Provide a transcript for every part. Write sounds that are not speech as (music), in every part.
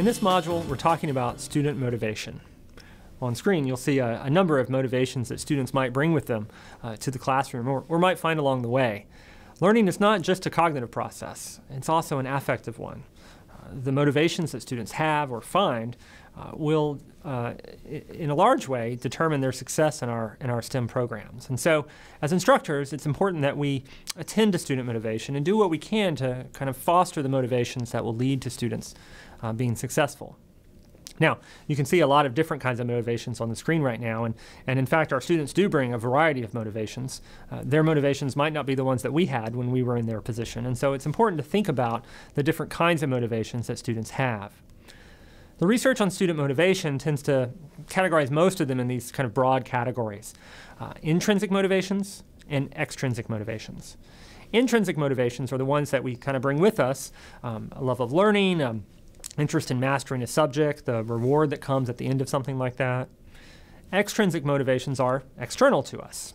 In this module, we're talking about student motivation. On screen, you'll see a, a number of motivations that students might bring with them uh, to the classroom or, or might find along the way. Learning is not just a cognitive process, it's also an affective one. Uh, the motivations that students have or find uh, will, uh, in a large way, determine their success in our, in our STEM programs. And so, as instructors, it's important that we attend to student motivation and do what we can to kind of foster the motivations that will lead to students uh, being successful. Now, you can see a lot of different kinds of motivations on the screen right now, and, and in fact, our students do bring a variety of motivations. Uh, their motivations might not be the ones that we had when we were in their position, and so it's important to think about the different kinds of motivations that students have. The research on student motivation tends to categorize most of them in these kind of broad categories uh, intrinsic motivations and extrinsic motivations. Intrinsic motivations are the ones that we kind of bring with us um, a love of learning, um, interest in mastering a subject, the reward that comes at the end of something like that. Extrinsic motivations are external to us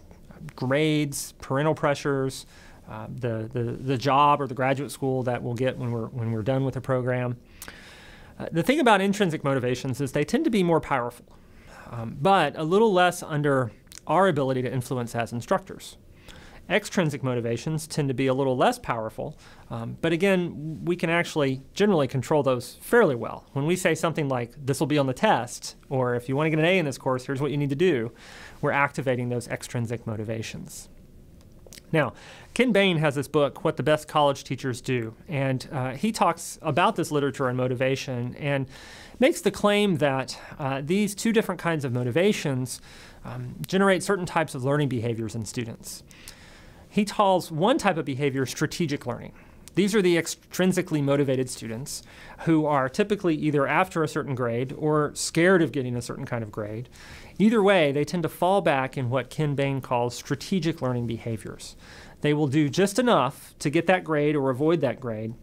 grades, parental pressures, uh, the, the, the job or the graduate school that we'll get when we're, when we're done with the program. Uh, the thing about intrinsic motivations is they tend to be more powerful, um, but a little less under our ability to influence as instructors. Extrinsic motivations tend to be a little less powerful, um, but again, we can actually generally control those fairly well. When we say something like, this will be on the test, or if you want to get an A in this course, here's what you need to do, we're activating those extrinsic motivations. Now, Ken Bain has this book, What the Best College Teachers Do, and uh, he talks about this literature on motivation and makes the claim that uh, these two different kinds of motivations um, generate certain types of learning behaviors in students. He calls one type of behavior strategic learning. These are the extrinsically motivated students who are typically either after a certain grade or scared of getting a certain kind of grade. Either way, they tend to fall back in what Ken Bain calls strategic learning behaviors. They will do just enough to get that grade or avoid that grade,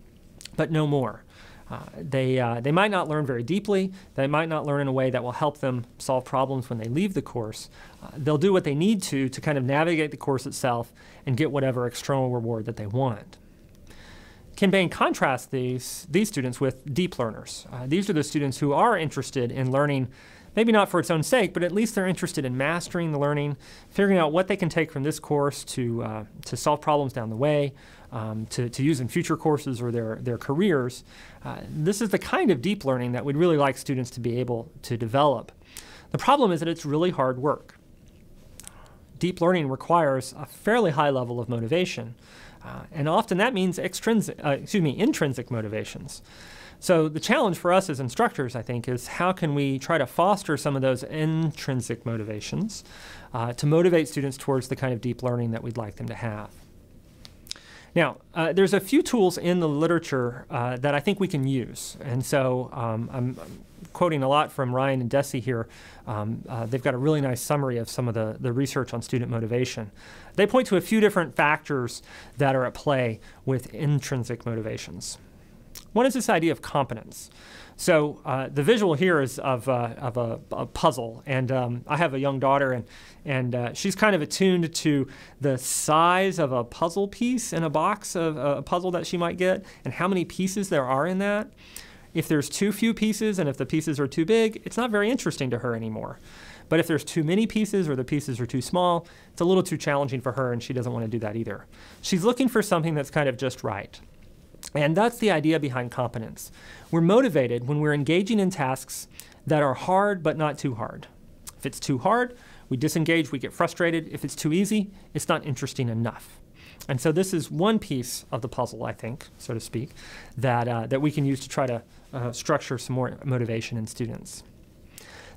but no more. Uh, they, uh, they might not learn very deeply. They might not learn in a way that will help them solve problems when they leave the course. Uh, they'll do what they need to to kind of navigate the course itself and get whatever external reward that they want. Ken Bain contrasts these, these students with deep learners. Uh, these are the students who are interested in learning maybe not for its own sake, but at least they're interested in mastering the learning, figuring out what they can take from this course to, uh, to solve problems down the way, um, to, to use in future courses or their, their careers. Uh, this is the kind of deep learning that we'd really like students to be able to develop. The problem is that it's really hard work. Deep learning requires a fairly high level of motivation, uh, and often that means extrinsic, uh, excuse me, intrinsic motivations. So the challenge for us as instructors, I think, is how can we try to foster some of those intrinsic motivations uh, to motivate students towards the kind of deep learning that we'd like them to have. Now, uh, there's a few tools in the literature uh, that I think we can use. And so um, I'm, I'm, quoting a lot from Ryan and Deci here. Um, uh, they've got a really nice summary of some of the, the research on student motivation. They point to a few different factors that are at play with intrinsic motivations. One is this idea of competence. So uh, the visual here is of, uh, of a, a, puzzle, and um, I have a young daughter, and, and uh, she's kind of attuned to the size of a puzzle piece in a box of a puzzle that she might get, and how many pieces there are in that. If there's too few pieces, and if the pieces are too big, it's not very interesting to her anymore. But if there's too many pieces or the pieces are too small, it's a little too challenging for her, and she doesn't want to do that either. She's looking for something that's kind of just right. And that's the idea behind competence. We're motivated when we're engaging in tasks that are hard but not too hard. If it's too hard, we disengage, we get frustrated. If it's too easy, it's not interesting enough. And so this is one piece of the puzzle, I think, so to speak, that, uh, that we can use to try to uh, structure some more motivation in students.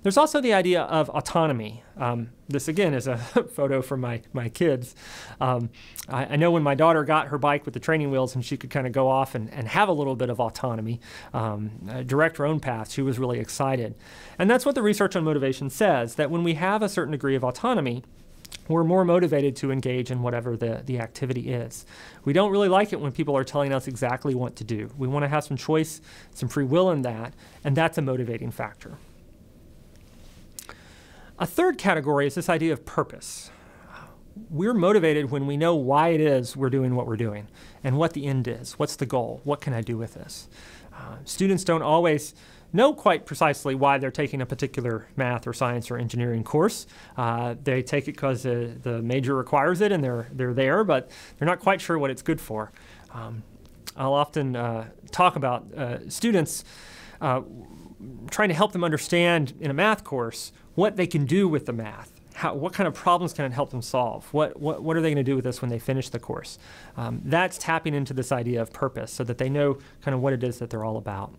There's also the idea of autonomy. Um, this again is a (laughs) photo from my, my kids. Um, I, I, know when my daughter got her bike with the training wheels and she could kind of go off and, and have a little bit of autonomy, um, uh, direct her own path, she was really excited. And that's what the research on motivation says, that when we have a certain degree of autonomy, we're more motivated to engage in whatever the, the activity is. We don't really like it when people are telling us exactly what to do. We want to have some choice, some free will in that, and that's a motivating factor. A third category is this idea of purpose. We're motivated when we know why it is we're doing what we're doing and what the end is. What's the goal? What can I do with this? Uh, students don't always know quite precisely why they're taking a particular math or science or engineering course. Uh, they take it because uh, the major requires it and they're, they're there, but they're not quite sure what it's good for. Um, I'll often uh, talk about uh, students uh, trying to help them understand in a math course what they can do with the math. How, what kind of problems can it help them solve? What, what, what are they going to do with this when they finish the course? Um, that's tapping into this idea of purpose so that they know kind of what it is that they're all about.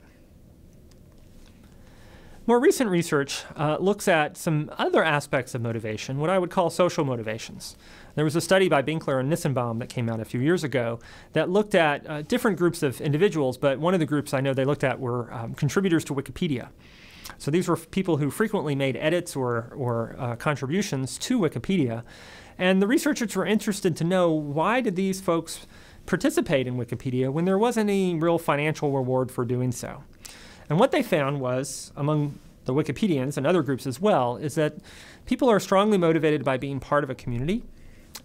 More recent research uh, looks at some other aspects of motivation, what I would call social motivations. There was a study by Benkler and Nissenbaum that came out a few years ago that looked at uh, different groups of individuals, but one of the groups I know they looked at were um, contributors to Wikipedia. So these were people who frequently made edits or, or uh, contributions to Wikipedia. And the researchers were interested to know why did these folks participate in Wikipedia when there wasn't any real financial reward for doing so. And what they found was, among the Wikipedians and other groups as well, is that people are strongly motivated by being part of a community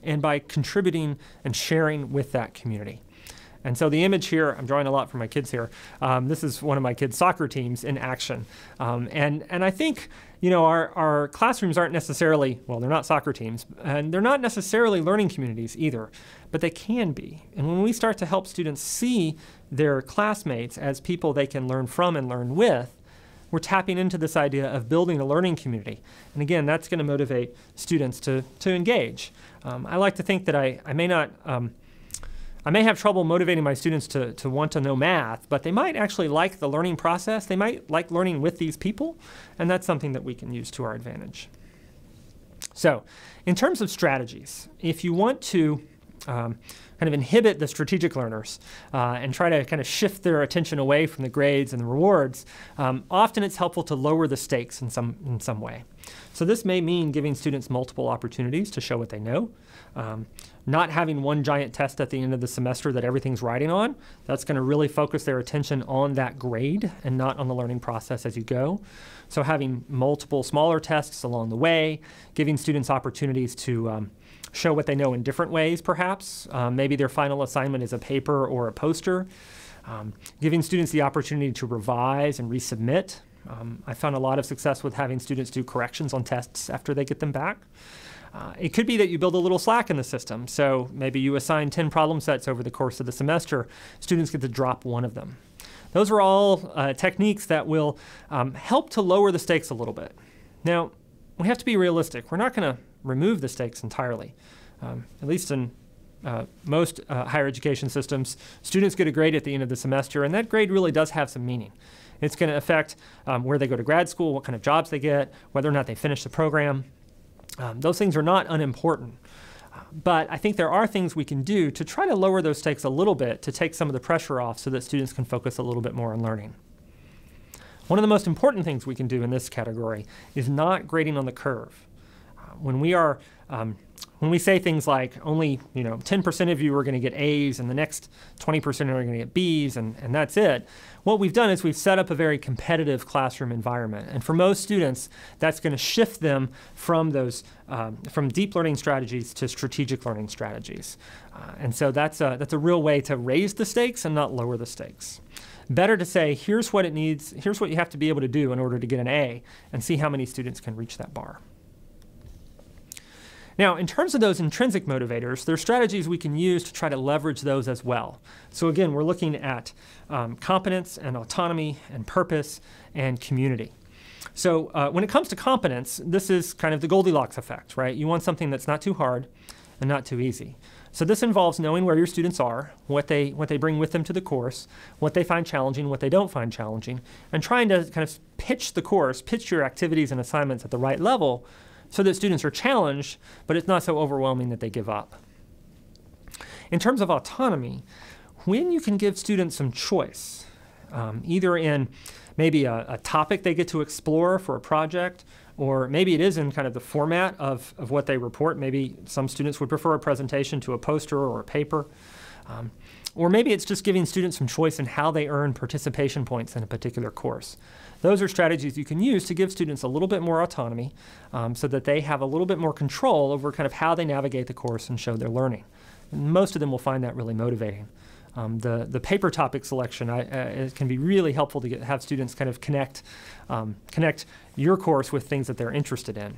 and by contributing and sharing with that community. And so the image here, I'm drawing a lot for my kids here. Um, this is one of my kids' soccer teams in action. Um, and, and I think, you know, our, our classrooms aren't necessarily, well, they're not soccer teams, and they're not necessarily learning communities either, but they can be. And when we start to help students see their classmates as people they can learn from and learn with, we're tapping into this idea of building a learning community. And again, that's going to motivate students to, to engage. Um, I like to think that I, I may not, um, I may have trouble motivating my students to, to want to know math, but they might actually like the learning process. They might like learning with these people, and that's something that we can use to our advantage. So, in terms of strategies, if you want to um, kind of inhibit the strategic learners uh, and try to kind of shift their attention away from the grades and the rewards, um, often it's helpful to lower the stakes in some, in some way. So this may mean giving students multiple opportunities to show what they know, um, not having one giant test at the end of the semester that everything's riding on. That's going to really focus their attention on that grade and not on the learning process as you go. So having multiple smaller tests along the way, giving students opportunities to um, show what they know in different ways, perhaps. Um, maybe their final assignment is a paper or a poster. Um, giving students the opportunity to revise and resubmit. Um, I found a lot of success with having students do corrections on tests after they get them back. Uh, it could be that you build a little slack in the system. So maybe you assign 10 problem sets over the course of the semester. Students get to drop one of them. Those are all uh, techniques that will um, help to lower the stakes a little bit. Now, we have to be realistic. We're not going to remove the stakes entirely. Um, at least in uh, most uh, higher education systems, students get a grade at the end of the semester, and that grade really does have some meaning. It's going to affect um, where they go to grad school, what kind of jobs they get, whether or not they finish the program. Um, those things are not unimportant. but I think there are things we can do to try to lower those stakes a little bit to take some of the pressure off so that students can focus a little bit more on learning. One of the most important things we can do in this category is not grading on the curve when we are um, when we say things like only you know 10% of you are going to get A's and the next 20% are going to get B's and, and that's it, what we've done is we've set up a very competitive classroom environment. And for most students, that's going to shift them from those um, from deep learning strategies to strategic learning strategies. Uh, and so that's a, that's a real way to raise the stakes and not lower the stakes. Better to say, here's what it needs, here's what you have to be able to do in order to get an A, and see how many students can reach that bar. Now, in terms of those intrinsic motivators, there are strategies we can use to try to leverage those as well. So again, we're looking at um, competence and autonomy and purpose and community. So uh, when it comes to competence, this is kind of the Goldilocks effect, right? You want something that's not too hard and not too easy. So this involves knowing where your students are, what they, what they bring with them to the course, what they find challenging, what they don't find challenging, and trying to kind of pitch the course, pitch your activities and assignments at the right level so that students are challenged, but it's not so overwhelming that they give up. In terms of autonomy, when you can give students some choice, um, either in maybe a, a, topic they get to explore for a project, or maybe it is in kind of the format of, of what they report. Maybe some students would prefer a presentation to a poster or a paper. Um, or maybe it's just giving students some choice in how they earn participation points in a particular course. Those are strategies you can use to give students a little bit more autonomy um, so that they have a little bit more control over kind of how they navigate the course and show their learning. And most of them will find that really motivating. Um, the, the paper topic selection I, uh, can be really helpful to get, have students kind of connect, um, connect your course with things that they're interested in.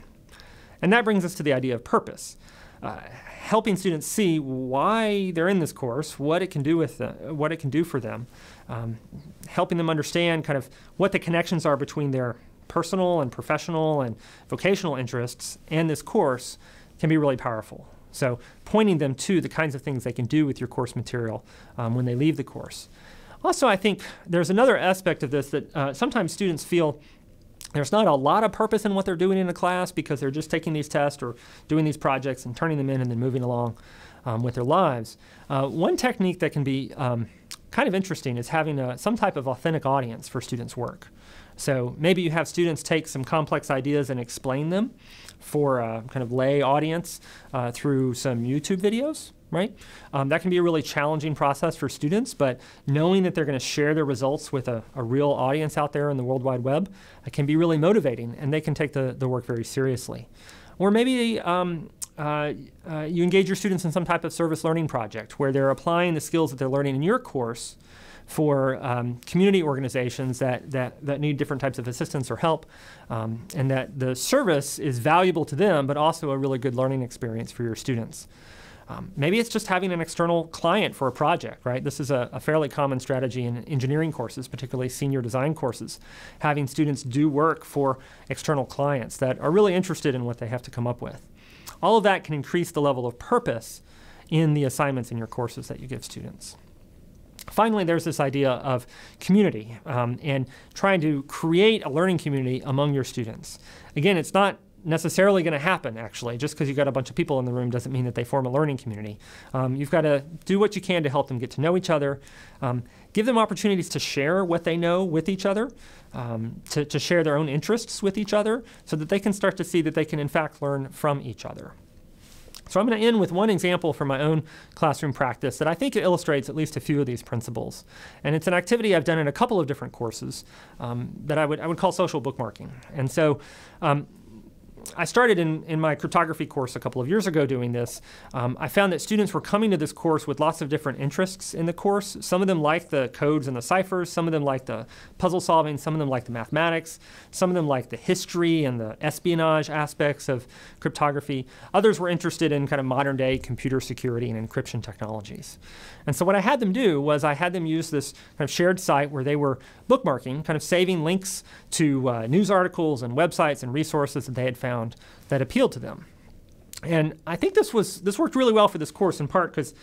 And that brings us to the idea of purpose. Uh, helping students see why they're in this course, what it can do with them, what it can do for them, um, helping them understand kind of what the connections are between their personal and professional and vocational interests and this course can be really powerful. So pointing them to the kinds of things they can do with your course material um, when they leave the course. Also, I think there's another aspect of this that uh, sometimes students feel there's not a lot of purpose in what they're doing in a class because they're just taking these tests or doing these projects and turning them in and then moving along um, with their lives. Uh, one technique that can be um, kind of interesting is having a, some type of authentic audience for students' work. So maybe you have students take some complex ideas and explain them for a kind of lay audience uh, through some YouTube videos, right? Um, that can be a really challenging process for students, but knowing that they're going to share their results with a, a, real audience out there in the World Wide Web uh, can be really motivating, and they can take the, the work very seriously. Or maybe um, uh, uh, you engage your students in some type of service learning project where they're applying the skills that they're learning in your course for um, community organizations that, that, that need different types of assistance or help, um, and that the service is valuable to them, but also a really good learning experience for your students. Um, maybe it's just having an external client for a project, right? This is a, a, fairly common strategy in engineering courses, particularly senior design courses, having students do work for external clients that are really interested in what they have to come up with. All of that can increase the level of purpose in the assignments in your courses that you give students. Finally, there's this idea of community um, and trying to create a learning community among your students. Again, it's not necessarily going to happen, actually. Just because you've got a bunch of people in the room doesn't mean that they form a learning community. Um, you've got to do what you can to help them get to know each other, um, give them opportunities to share what they know with each other, um, to, to share their own interests with each other, so that they can start to see that they can, in fact, learn from each other. So I'm going to end with one example from my own classroom practice that I think illustrates at least a few of these principles. And it's an activity I've done in a couple of different courses um, that I would, I would call social bookmarking. And so um, I started in, in my cryptography course a couple of years ago doing this. Um, I found that students were coming to this course with lots of different interests in the course. Some of them liked the codes and the ciphers, some of them liked the puzzle solving, some of them liked the mathematics, some of them liked the history and the espionage aspects of cryptography. Others were interested in kind of modern day computer security and encryption technologies. And so what I had them do was I had them use this kind of shared site where they were bookmarking, kind of saving links to uh, news articles and websites and resources that they had found that appealed to them. And I think this was this worked really well for this course in part because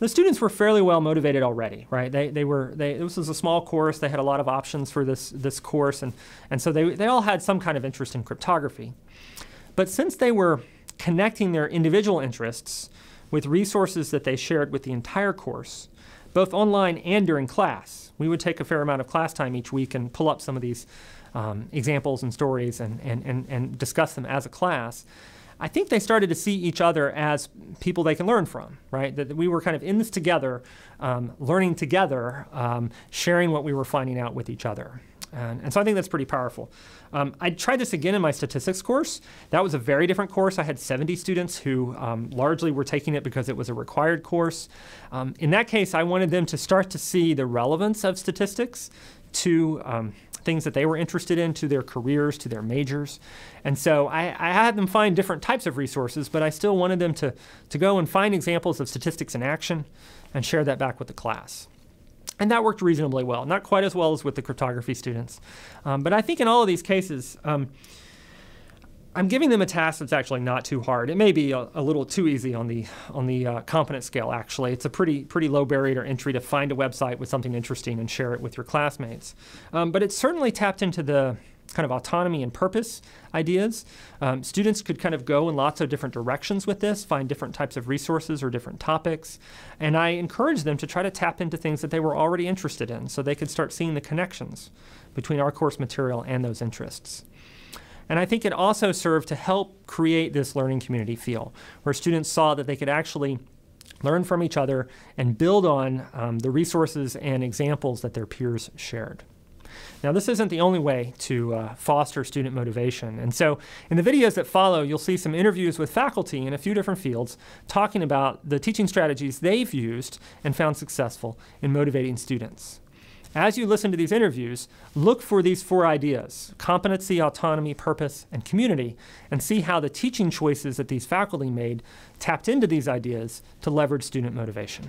the students were fairly well motivated already, right? They, they were they this was a small course. They had a lot of options for this this course, and and so they they all had some kind of interest in cryptography. But since they were connecting their individual interests with resources that they shared with the entire course, both online and during class. We would take a fair amount of class time each week and pull up some of these um, examples and stories and, and, and, and discuss them as a class. I think they started to see each other as people they can learn from, right? That we were kind of in this together, um, learning together, um, sharing what we were finding out with each other. And, and, so I think that's pretty powerful. Um, I tried this again in my statistics course. That was a very different course. I had 70 students who um, largely were taking it because it was a required course. Um, in that case, I wanted them to start to see the relevance of statistics to um, things that they were interested in, to their careers, to their majors. And so I, I, had them find different types of resources, but I still wanted them to, to go and find examples of statistics in action and share that back with the class. And that worked reasonably well. Not quite as well as with the cryptography students. Um, but I think in all of these cases, um, I'm giving them a task that's actually not too hard. It may be a, a little too easy on the on the uh, competence scale. Actually, it's a pretty pretty low barrier to entry to find a website with something interesting and share it with your classmates. Um, but it's certainly tapped into the kind of autonomy and purpose ideas. Um, students could kind of go in lots of different directions with this, find different types of resources or different topics. And I encourage them to try to tap into things that they were already interested in so they could start seeing the connections between our course material and those interests. And I think it also served to help create this learning community feel, where students saw that they could actually learn from each other and build on um, the resources and examples that their peers shared. Now, this isn't the only way to uh, foster student motivation. And so, in the videos that follow, you'll see some interviews with faculty in a few different fields talking about the teaching strategies they've used and found successful in motivating students. As you listen to these interviews, look for these four ideas competency, autonomy, purpose, and community and see how the teaching choices that these faculty made tapped into these ideas to leverage student motivation.